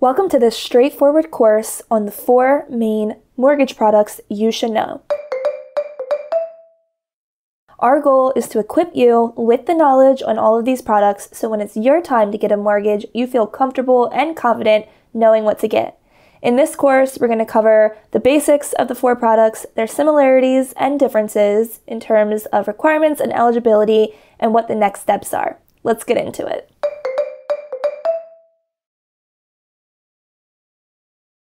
Welcome to this straightforward course on the four main mortgage products you should know. Our goal is to equip you with the knowledge on all of these products so when it's your time to get a mortgage, you feel comfortable and confident knowing what to get. In this course, we're going to cover the basics of the four products, their similarities and differences in terms of requirements and eligibility, and what the next steps are. Let's get into it.